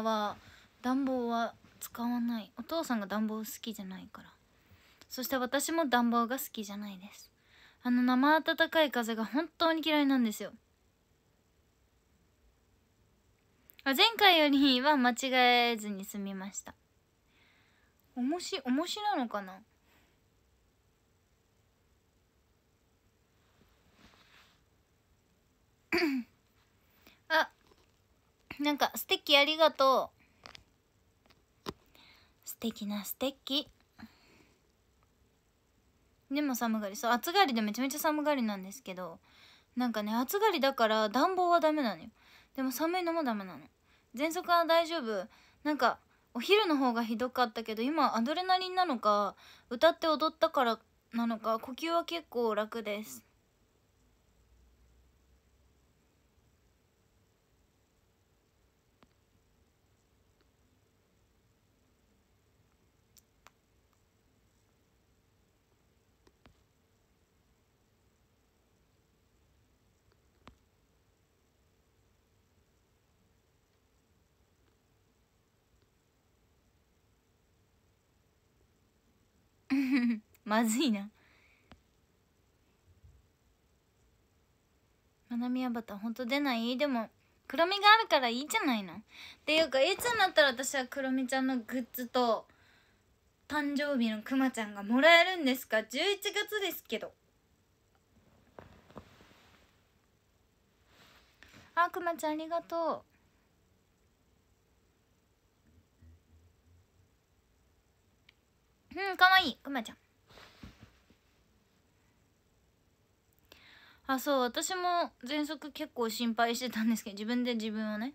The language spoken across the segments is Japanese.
は暖房は使わない。お父さんが暖房好きじゃないから。そして私も暖房が好きじゃないです。あの生暖かい風が本当に嫌いなんですよ。あ前回よりは間違えずに済みました。おもし重しなのかな？あなんかステッキありがとう。素敵なステッキでも寒がり。そう暑がりでめちゃめちゃ寒がりなんですけど。なんかね暑がりだから暖房はダメなのよ。でも寒いのもダメなの。喘息は大丈夫。なんかお昼の方がひどかったけど今アドレナリンなのか歌って踊ったからなのか呼吸は結構楽です。まずいな。まなみアバターほんと出ない？でも黒みがあるからいいじゃないの。っていうかいつになったら私は黒みちゃんのグッズと誕生日のくまちゃんがもらえるんですか？11月ですけど。あくまちゃんありがとう。うんかわいい。くまちゃん。あそう私も喘息結構心配してたんですけど自分で自分をね。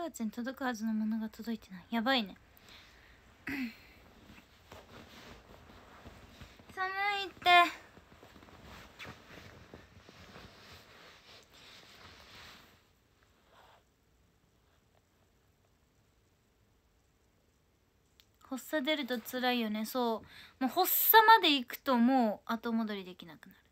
9月に届くはずのものが届いてない。やばいね。寒いって。発作出ると辛いよね。そう。もう発作まで行くともう後戻りできなくなる。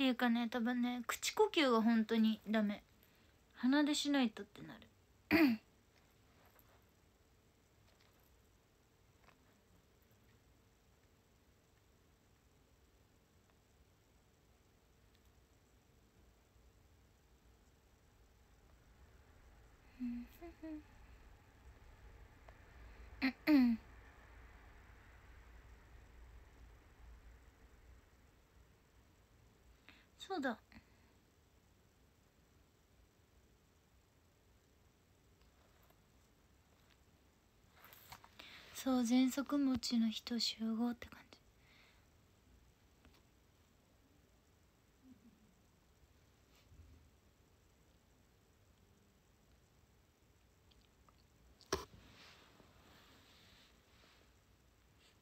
っていうかね多分ね口呼吸が本当にダメ。鼻でしないとってなる。うそうだ。そう喘息持ちの人集合って感じ。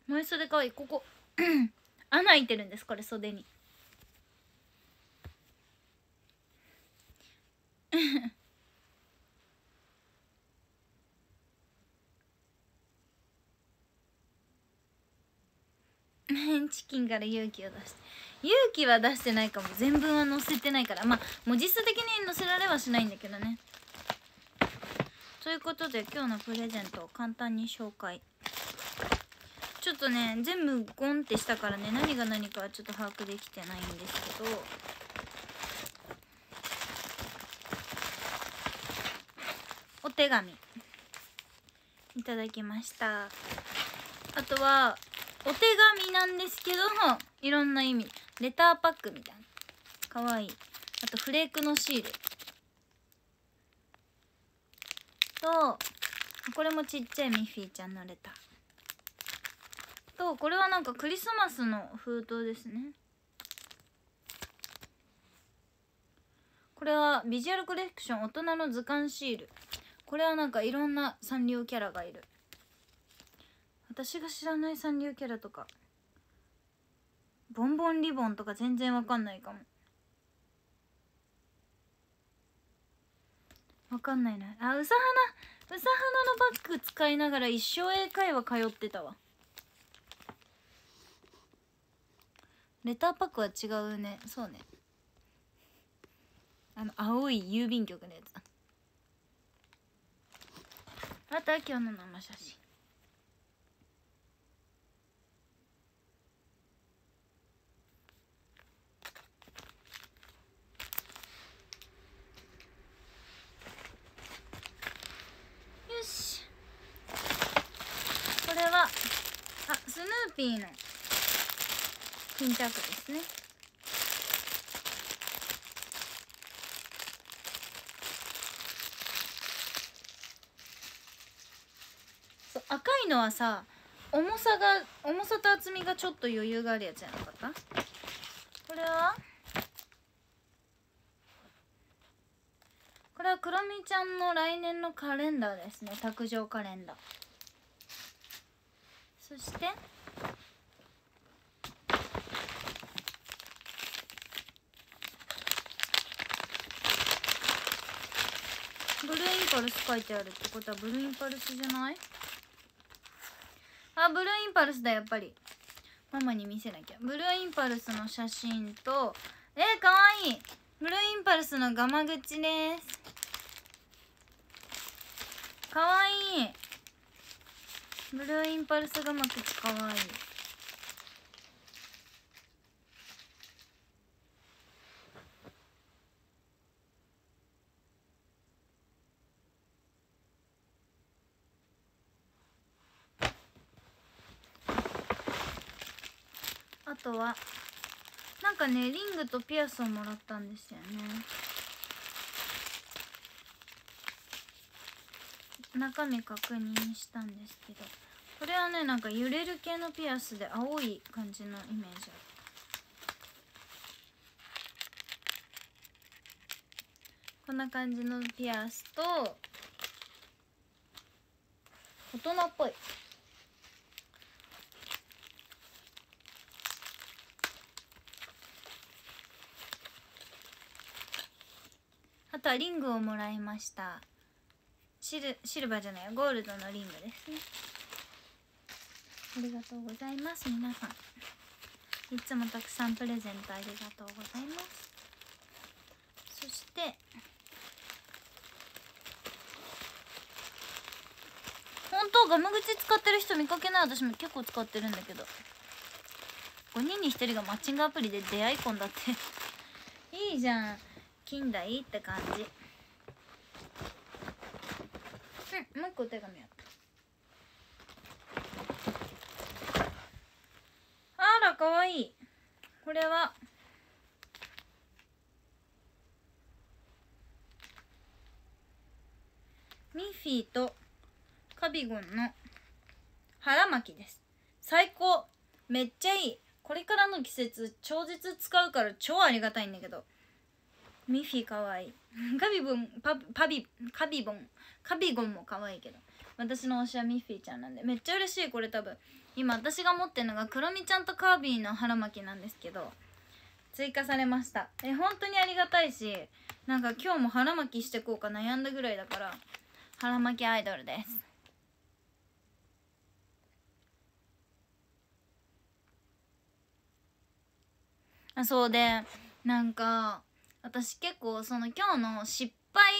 前袖かわいいここ。穴開いてるんですこれ袖に。チキンから勇気を出して勇気は出してないかも全文は載せてないからまあ文字数的に載せられはしないんだけどね。ということで今日のプレゼントを簡単に紹介。ちょっとね全部ゴンってしたからね何が何かはちょっと把握できてないんですけど。お手紙。いただきました。あとはお手紙なんですけどもいろんな意味。レターパックみたいな。かわい。いあとフレークのシール。とこれもちっちゃいミッフィーちゃんのレター。とこれはなんかクリスマスの封筒ですね。これれはビジュアルコレクション大人の図鑑シール。これはなんかいろんなサンリオキャラがいる。私が知らないサンリオキャラとか。ボンボンリボンとか全然わかんないかも。わかんないな。あうさはなうさはなのバッグ使いながら一生英会話通ってたわ。レターパックは違うね。そうね。あの青い郵便局のやつあとは今日の生写真よしこれはあスヌーピーの巾着ですね。そう赤いのはさ重さが重さと厚みがちょっと余裕があるやつじゃなかった？これは？これはクロミちゃんの来年のカレンダーですね。卓上カレンダー。そして。ブルーインパルス書いてあるってことはブルーインパルスじゃない？あブルーインパルスだやっぱり。ママに見せなきゃ。ブルーインパルスの写真とえー、かわいい。ブルーインパルスのガマ口です。かわいい。ブルーインパルスガマ口かわいい。あとはなんかねリングとピアスをもらったんですよね。中身確認したんですけどこれはねなんか揺れる系のピアスで青い感じのイメージある。こんな感じのピアスと大人っぽい。あとはリングをもらいました。シルシルバーじゃないゴールドのリングですね。ありがとうございます。皆さん。いつもたくさんプレゼントありがとうございます。そして本当ガム口使ってる人見かけない私も結構使ってるんだけど。5人に1人がマッチングアプリで出会い婚だって。いいじゃん。近代って感じうんもう一個お手紙あった。あらかわいい。これは。ミッフィーとカビゴンの腹巻きです。最高。めっちゃいい。これからの季節超絶使うから超ありがたいんだけど。ミッフィーかわいい。カビボンパパビカビボン。カビゴンもかわいいけど。私の推しはミッフィーちゃんなんで。めっちゃ嬉しいこれ多分。今私が持ってるのがクロミちゃんとカービィの腹巻きなんですけど。追加されました。え本当にありがたいしなんか今日も腹巻きしてこうか悩んだぐらいだから腹巻きアイドルです。あそうでなんか私結構その今日の失敗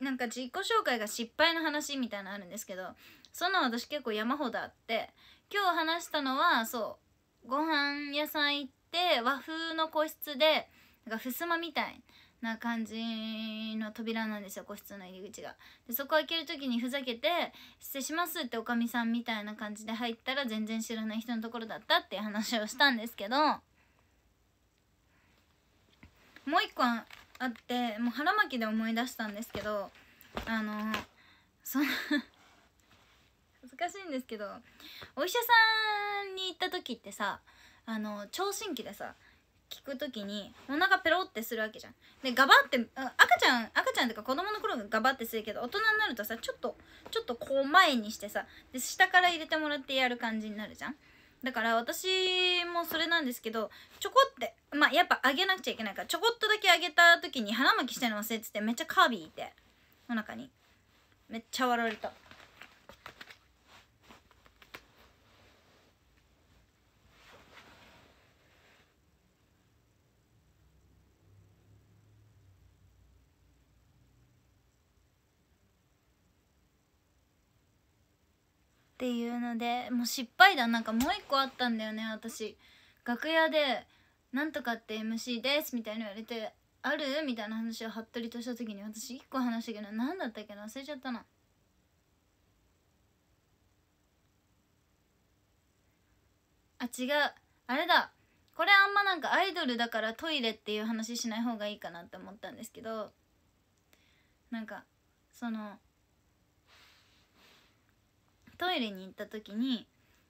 なんか自己紹介が失敗の話みたいなのあるんですけどそんな私結構山ほどあって今日話したのはそうご飯屋さん行って和風の個室でなんか襖みたいな感じの扉なんですよ個室の入り口が。でそこ開ける時にふざけて「失礼します」っておかみさんみたいな感じで入ったら全然知らない人のところだったっていう話をしたんですけどもう一個あってもう腹巻きで思い出したんですけどあのその難しいんですけどお医者さんに行った時ってさあの聴診器でさ聞く時にお腹ペロってするわけじゃん。でガバって赤ちゃん赤ちゃんっていうか子供の頃がガバってするけど大人になるとさちょっとちょっとこう前にしてさで下から入れてもらってやる感じになるじゃん。だから私もそれなんですけどちょこってまあやっぱ上げなくちゃいけないからちょこっとだけあげた時に腹巻きしてるの忘れててめっちゃカービィいてお腹に。めっちゃ笑われた。っていうのでもう失敗だなんかもう一個あったんだよね私。楽屋で「なんとかって MC です」みたいに言われて「ある?」みたいな話を服部とした時に私一個話したけど何だったっけな？忘れちゃったなあ違う。あれだ。これあんまなんかアイドルだからトイレっていう話しない方がいいかなって思ったんですけどなんかそのトイレに行った時に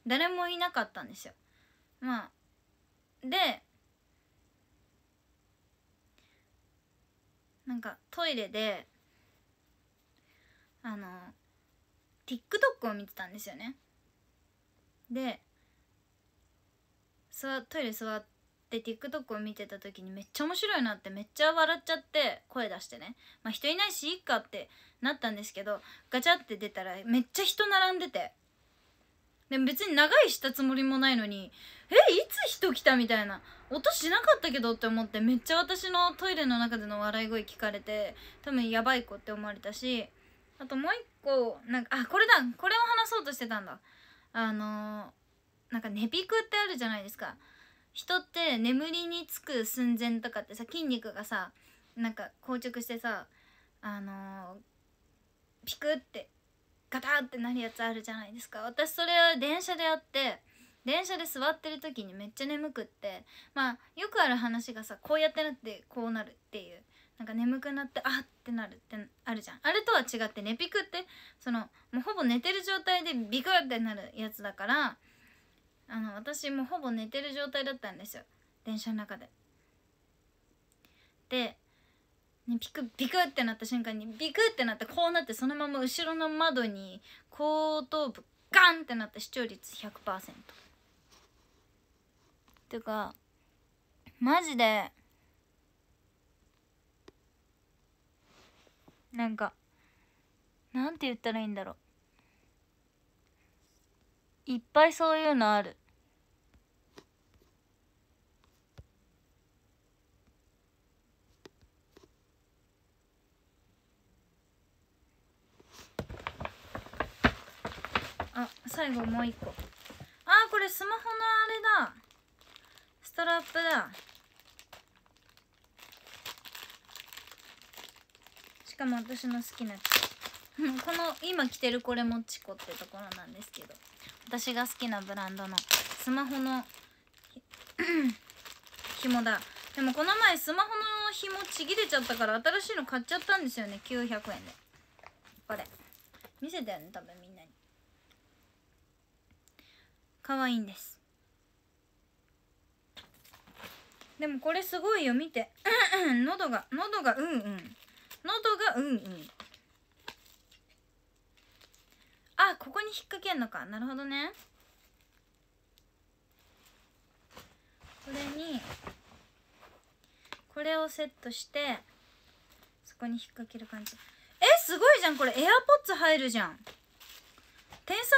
誰もいなかったんですよ。まあでなんかトイレであの TikTok を見てたんですよね。でトイレ座って TikTok を見てた時にめっちゃ面白いなってめっちゃ笑っちゃって声出してね。まあ人いないしいいかってなったんですけどガチャって出たらめっちゃ人並んでて。でも別に長いしたつもりもないのにえいつ人来たみたいな。音しなかったけどって思ってめっちゃ私のトイレの中での笑い声聞かれて多分やばい子って思われたしあともう一個なんかあこれだこれを話そうとしてたんだ。あのー、なんか寝ピクってあるじゃないですか。人って眠りにつく寸前とかってさ筋肉がさなんか硬直してさあのーピクってガタってなるやつあるじゃないですか。私それは電車でやって電車で座ってる時にめっちゃ眠くってまあよくある話がさこうやってなってこうなるっていう。なんか眠くなってあってなるってあるじゃん。あれとは違って寝ピクってそのもうほぼ寝てる状態でビクってなるやつだからあの私もほぼ寝てる状態だったんですよ。電車の中で。でね、ピクビクってなった瞬間にビクってなってこうなってそのまま後ろの窓に後頭部ガンってなって視聴率100%っていうかマジでなんかなんて言ったらいいんだろう。いっぱいそういうのある。あ最後もう一個。あこれスマホのあれだ。ストラップだ。しかも私の好きな この今着てるこれもチコってところなんですけど。私が好きなブランドのスマホの 紐だ。でもこの前スマホの紐ちぎれちゃったから新しいの買っちゃったんですよね。900円で。これ。見せたよね多分みんなに。可愛いんです。でもこれすごいよ見て。喉が喉がうんうん。喉がうんうん。あここに引っ掛けんのか。なるほどね。これにこれをセットしてそこに引っ掛ける感じ。えすごいじゃん。これエアポッツ入るじゃん。天才じ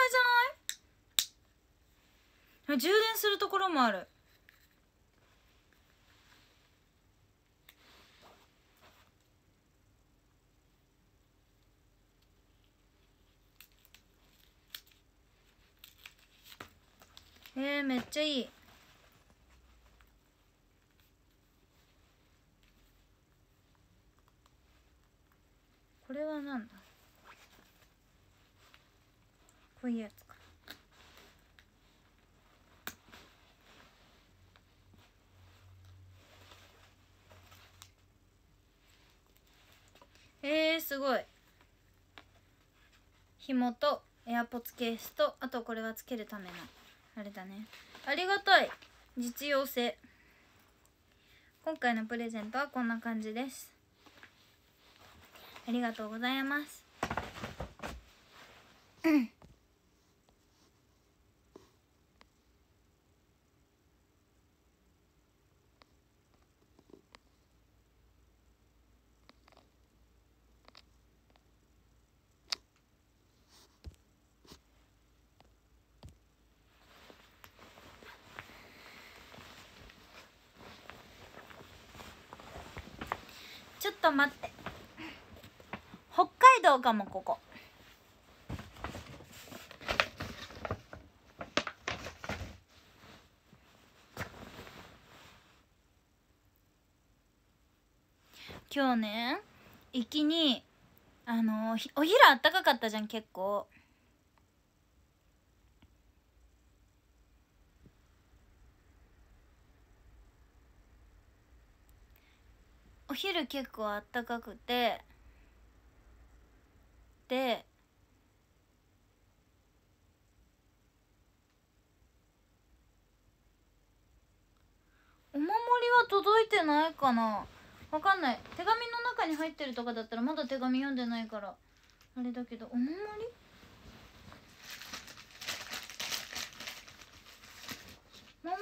ゃない？充電するところもある。えー、めっちゃいい。これはなんだ？こういうやつか。えー、すごい。紐とエアポッツケースとあとこれはつけるための。あれだね。ありがたい。実用性。今回のプレゼントはこんな感じです。ありがとうございます。うん。と待って。北海道かもここ。今日ね行きにあのお昼あったかかったじゃん結構お昼結構あったかくてでお守りは届いてないかな。わかんない。手紙の中に入ってるとかだったらまだ手紙読んでないからあれだけどお守り？お守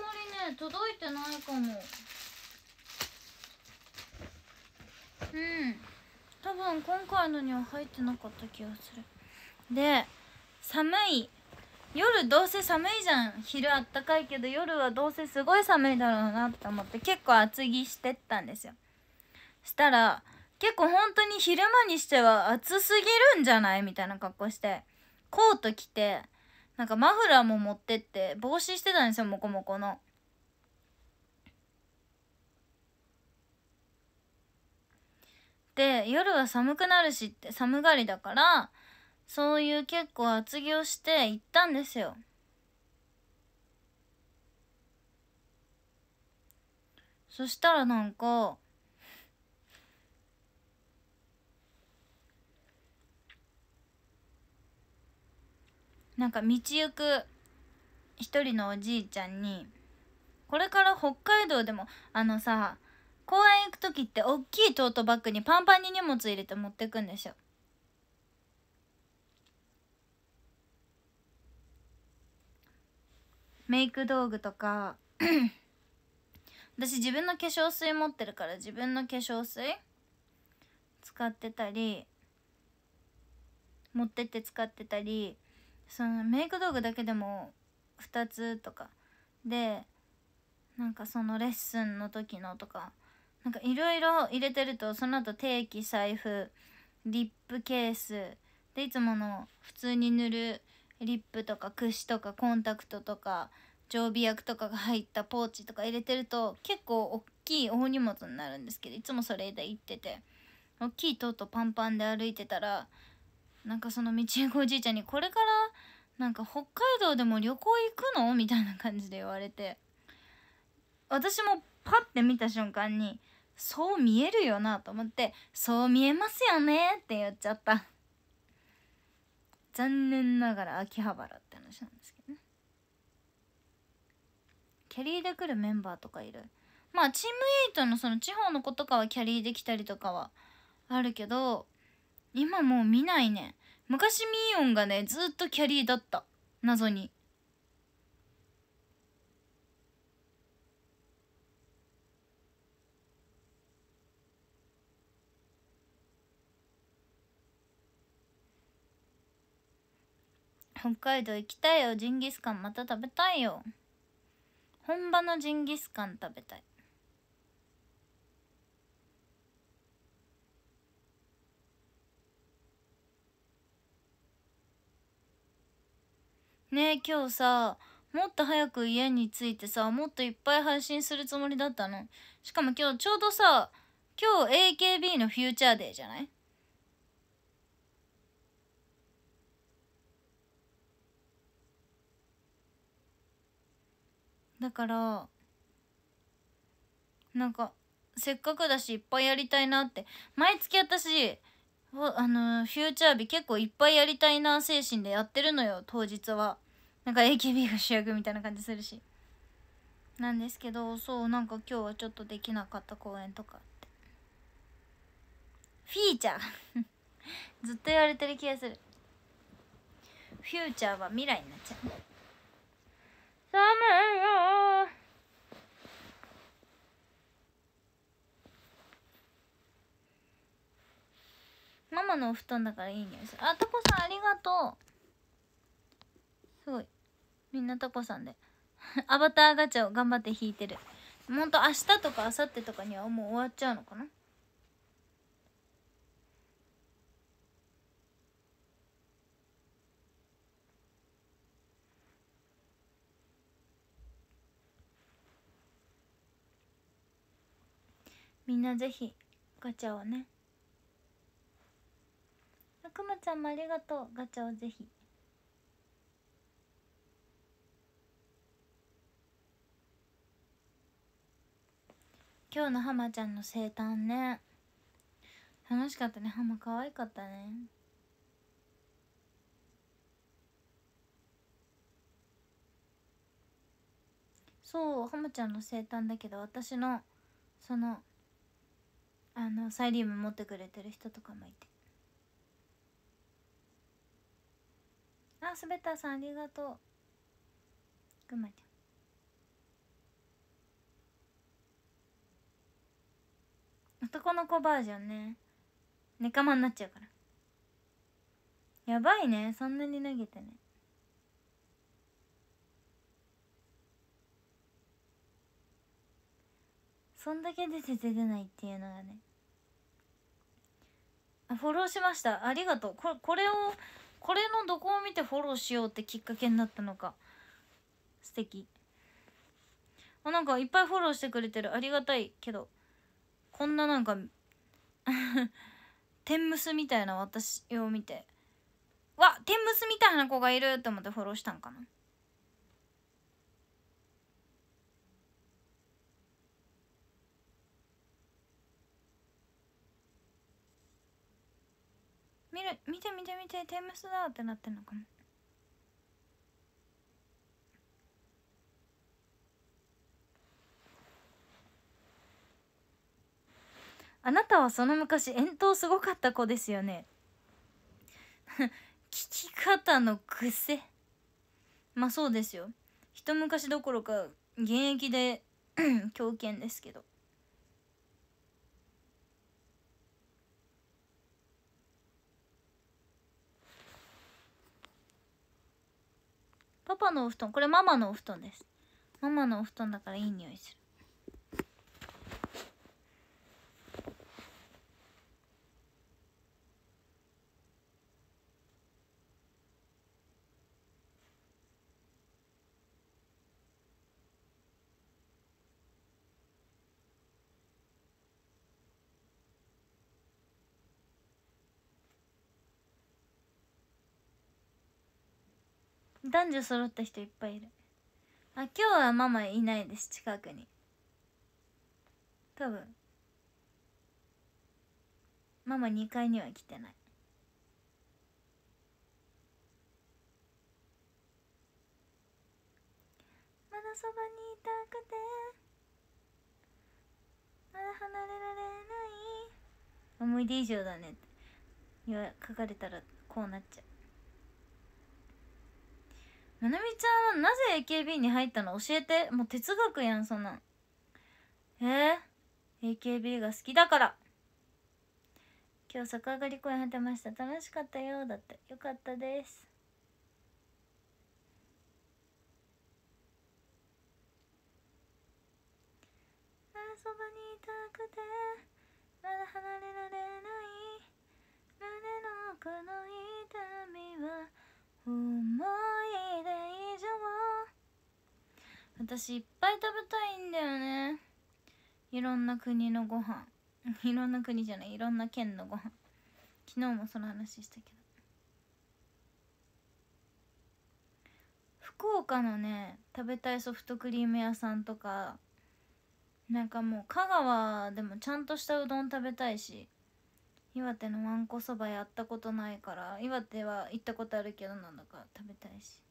りね届いてないかも。うん。多分今回のには入ってなかった気がする。で寒い。夜どうせ寒いじゃん。昼あったかいけど夜はどうせすごい寒いだろうなって思って結構厚着してったんですよ。したら結構本当に昼間にしては暑すぎるんじゃない？みたいな格好してコート着てなんかマフラーも持ってって帽子してたんですよモコモコの。で夜は寒くなるしって寒がりだからそういう結構厚着をして行ったんですよ。そしたらなんかなんか道行く一人のおじいちゃんにこれから北海道でもあのさ公園行く時って大きいトートバッグにパンパンに荷物入れて持ってくんですよメイク道具とか。私自分の化粧水持ってるから自分の化粧水使ってたり持ってって使ってたりそのメイク道具だけでも2つとか。でなんかそのレッスンの時のとかなんかいろいろ入れてるとその後定期財布リップケースでいつもの普通に塗るリップとか櫛とかコンタクトとか常備薬とかが入ったポーチとか入れてると結構大きい大荷物になるんですけどいつもそれで行ってて大きいトートパンパンで歩いてたらなんかその道行くおじいちゃんに「これからなんか北海道でも旅行行くの?」みたいな感じで言われて私もパッて見た瞬間にそう見えるよなと思ってそう見えますよねって言っちゃった。残念ながら秋葉原って話なんですけどね。キャリーで来るメンバーとかいる？まあチームエイトのその地方の子とかはキャリーで来たりとかはあるけど今もう見ないね。昔ミーオンがねずっとキャリーだった。謎に。北海道行きたいよ。ジンギスカンまた食べたいよ。本場のジンギスカン食べたい。ねえ今日さもっと早く家に着いてさもっといっぱい配信するつもりだったの。しかも今日ちょうどさ今日 AKB のフューチャーデーじゃない？だからなんかせっかくだしいっぱいやりたいなって。毎月私あのフューチャー日結構いっぱいやりたいな精神でやってるのよ当日は。なんか AKB が主役みたいな感じするし。なんですけどそうなんか今日はちょっとできなかった公演とかって。フィーチャー。ずっと言われてる気がする。フューチャーは未来になっちゃう。寒いよママのお布団だからいい匂いする。あタコさんありがとう。すごい。みんなタコさんで。アバターガチャを頑張って引いてる。ほんと明日とか明後日とかにはもう終わっちゃうのかな？みんなぜひガチャをね。くまちゃんもありがとう。ガチャをぜひ。今日の浜ちゃんの生誕ね。楽しかったね。浜可愛かったね。そう浜ちゃんの生誕だけど私のそのあのサイリウム持ってくれてる人とかもいて。あすべたさんありがとう。くまちゃん。男の子バージョンね。ネカマになっちゃうから。やばいね。そんなに投げてね。そんだけ出て出てないっていうのがね。あフォローしました。ありがとう。ここれをこれのどこを見てフォローしようってきっかけになったのか。素敵。あなんかいっぱいフォローしてくれてる。ありがたいけど。こんななんか 天むすみたいな私を見て。わ天むすみたいな子がいるって思ってフォローしたんかな。見る見て見て見て天むすだってなってんのかもあなたはその昔遠投すごかった子ですよね。聞き方の癖。まあそうですよ。一昔どころか現役で狂犬ですけど。パパのお布団これママのお布団です。ママのお布団だからいい匂いする。男女揃った人いっぱいいる。あ今日はママいないです。近くに。多分。ママ2階には来てない。まだそばにいたくて。まだ離れられない。思い出以上だねって。書かれたらこうなっちゃう。ななみちゃんはなぜ AKB に入ったの？教えて。もう哲学やんそんなんえー、AKB が好きだから。今日逆上がり公演果てました。楽しかったよ。だって。よかったです。あそばにいたくて。まだ離れられ私いっぱい食べたいんだよね。いろんな国のご飯。いろんな国じゃない。いろんな県のご飯。昨日もその話したけど。福岡のね食べたいソフトクリーム屋さんとかなんかもう香川でもちゃんとしたうどん食べたいし岩手のわんこそばやったことないから岩手は行ったことあるけどなんだか食べたいし。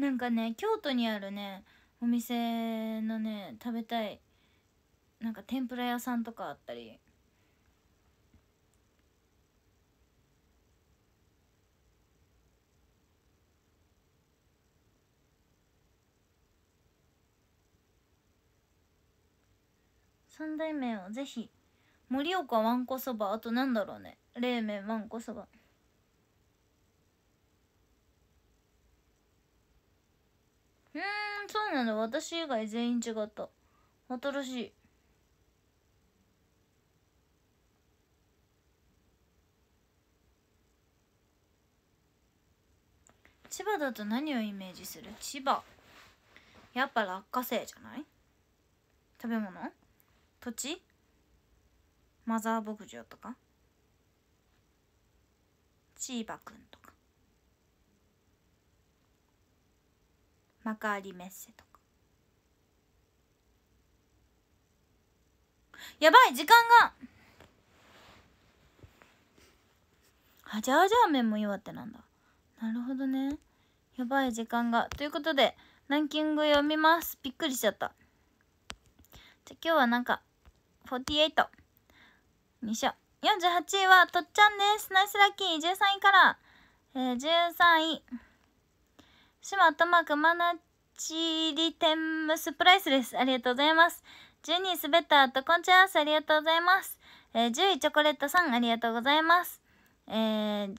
なんかね京都にあるねお店のね食べたいなんか天ぷら屋さんとかあったり。三代目をぜひ盛岡わんこそばあとなんだろうね冷麺わんこそば。うんそうなんだ。私以外全員違った。新しい。千葉だと何をイメージする？千葉。やっぱ落花生じゃない？食べ物？土地？マザー牧場とか？チーバくんとか？マカーリメッセとか。やばい時間が。あじゃあじゃあ麺も岩手なんだ。なるほどね。やばい時間が。ということでランキング読みます。びっくりしちゃった。じゃ今日はなんか48よいしょ48位はとっちゃんです。ナイスラッキー。13位から、えー、13位。島アットマークマナチリテンムスプライスですありがとうございます12位スベッターとコンチャースありがとうございます、えー、10位チョコレートさんありがとうございますえー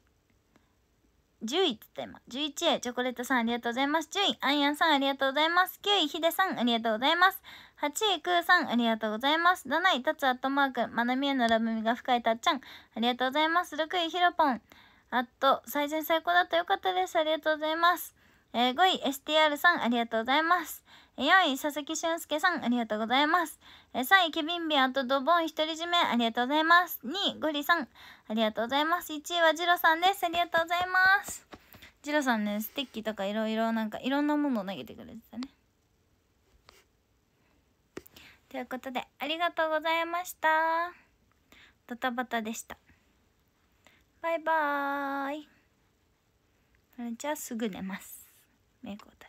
10位って言った今。11位、チョコレートさんありがとうございます。10位、アイアンさんありがとうございます。9位、ヒデさんありがとうございます。8位、クーさんありがとうございます。7位、タツアットマーク、まなみえのラブミが深いたっちゃんありがとうございます。6位、ヒロポン。あと、最善最高だったよかったです。ありがとうございます。えー、5位、STR さんありがとうございます。4位、佐々木俊介さん、ありがとうございます。3位、ケビンビアとドボン独り占め、ありがとうございます。2位、ゴリさん、ありがとうございます。1位はジロさんです。ありがとうございます。ジロさんね、ステッキとかいろいろなんかいろんなものを投げてくれてたね。ということで、ありがとうございました。ドタバタでした。バイバーイ。じゃあすぐ寝ます。メイクを足して。